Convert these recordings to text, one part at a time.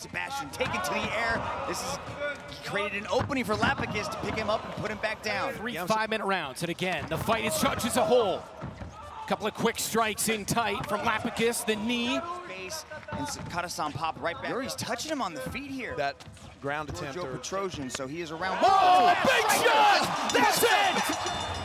Zebaztian taken to the air. This is created an opening for Lapicus to pick him up and put him back down. Three five-minute rounds, and again, the fight is judged as a whole. Couple of quick strikes in tight from Lapicus, the knee. Face and Kadestam pop right back. Yuri's touching him on the feet here. That ground attempt. Joe Petrosian, so he is around. Oh, big shot! That's it!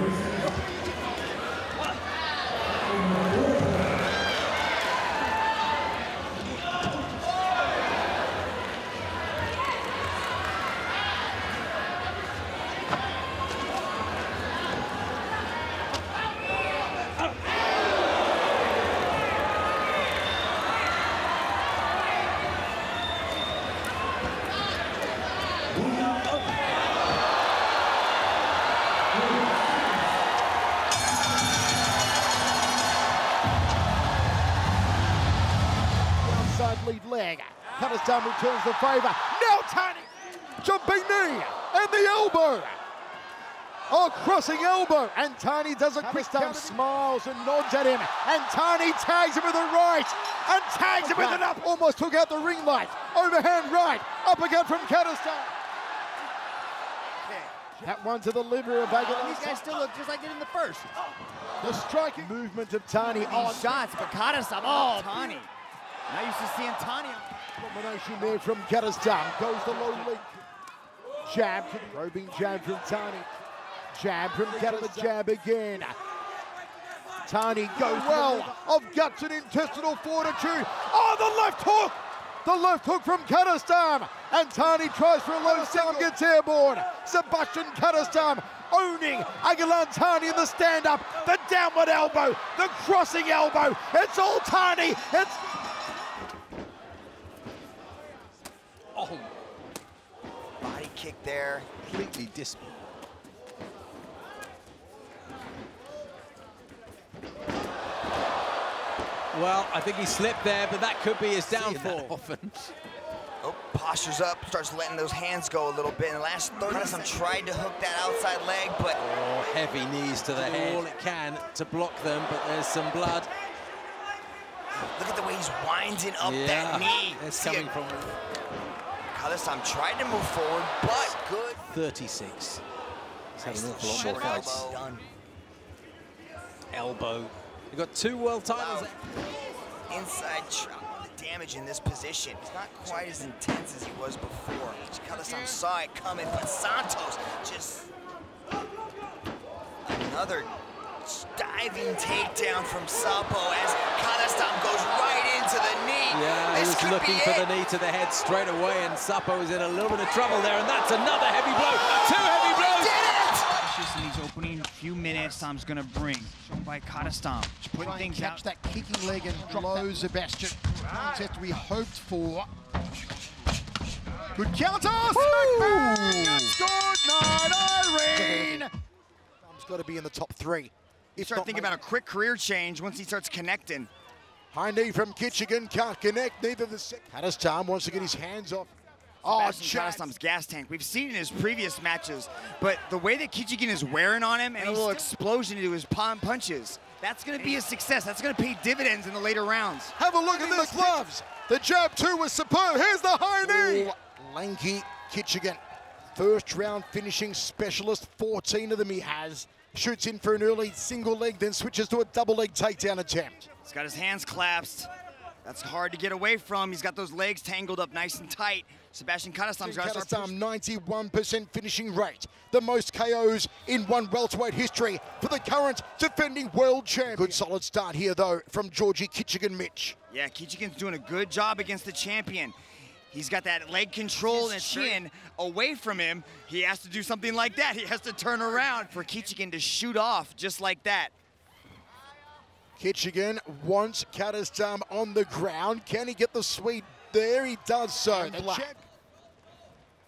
Outside lead leg. Returns the favour. Now Thani, jumping knee and the elbow. Oh, crossing elbow. And Thani does a quick down, smiles and nods at him. And Thani tags him with a right and tags him with an up. Almost took out the ring light. Overhand right. Uppercut from Kadestam. That one to the liver of Agilan. These guys still look just like they did in the first. The striking movement of Thani on shots, but Kadestam, oh, Thani. Not used to seeing Thani. Combination there from Kadestam. Goes the low link. Jab, to the probing jab from Thani. Jab from Kadestam. Jab again. Thani goes well of guts and intestinal fortitude. Oh, the left hook! The left hook from Kadestam. And Thani tries for a low sound, gets airborne. Zebaztian Kadestam owning Agilan Thani in the stand-up. The downward elbow, the crossing elbow. It's all Thani. It's kick there. completely dis. Well, I think he slipped there, but that could be his downfall. Often. Oh, postures up, starts letting those hands go a little bit. In the last 30 Kadestam tried to hook that outside leg, but Oh, heavy knees to the head. All it can to block them, but there's some blood. look at the way he's winding up yeah, that knee. It's See coming it? from Kadestam tried to move forward, but good. 36. He's had an awful lot Short more fights. elbow. Done. Elbow. You've got two world titles. Inside chop. The damage in this position. It's not quite as intense as he was before. Kadestam saw it coming, but Santos just another diving takedown from Sapo as Kadestam goes right into the knee. Yeah, he this was looking for it. the knee to the head straight away, and Sapo is in a little bit of trouble there, and that's another heavy blow. Two heavy blows. Did it! Just in these opening few minutes, Tom's gonna bring. Shown by Kadestam. Putting Try things catch out. that kicking leg and blow Zebaztian. Contest we hoped for. Good counter! Smackdown! Good night, Irene! Tom's got to be in the top three. If Start thinking about a quick career change once he starts connecting. High knee from Kichigin, can't connect, neither the second. Kadestam wants to get his hands off. Oh. Kadestam's gas tank. We've seen in his previous matches, but the way that Kichigin is wearing on him and a little explosion into his palm punches, that's going to be a success. That's going to pay dividends in the later rounds. Have a look at the gloves. The jab too was superb. Here's the high knee. lanky Kichigin. First round finishing specialist, 14 of them he has. Shoots in for an early single leg, then switches to a double leg takedown attempt. He's got his hands collapsed. That's hard to get away from. He's got those legs tangled up nice and tight. Zebaztian Kadestam's got to start 91% finishing rate. The most KOs in one welterweight history for the current defending world champion. Good solid start here, though, from Georgiy Kichigin Mitch. Yeah, Kichigin's doing a good job against the champion. He's got that leg control and chin away from him. He has to do something like that. He has to turn around for Kichigin to shoot off just like that. Kichigin wants Kadestam on the ground. Can he get the sweep there? He does so. The champ-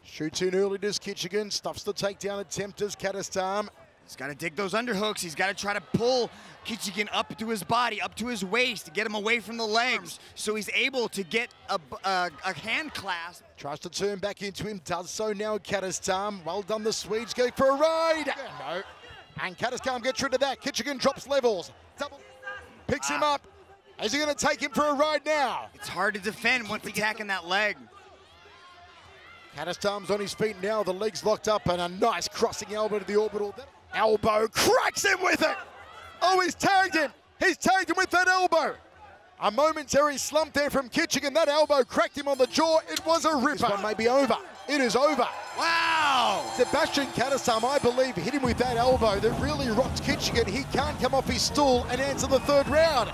Shoots in early, does Kichigin. Stuffs the takedown attempt as Kadestam. He's got to dig those underhooks. He's got to try to pull Kichigin up to his body, up to his waist, to get him away from the legs, so he's able to get a, a, a hand clasp. Tries to turn back into him, does so now. Kadestam, well done. The Swedes go for a ride. No. And Kadestam gets rid of that. Kichigin drops levels. Double. Picks him ah. up. Is he going to take him for a ride now? It's hard to defend once attacking that leg. Kadestam's on his feet now. The legs locked up and a nice crossing elbow to the orbital. Elbow cracks him with it. Oh, he's tagged him. He's tagged him with that elbow. A momentary slump there from Kichigin, and That elbow cracked him on the jaw. It was a ripper. This one may be over. It is over. Wow! Zebaztian Kadestam, I believe, hit him with that elbow that really rocked Kichigin, and He can't come off his stool and answer the third round.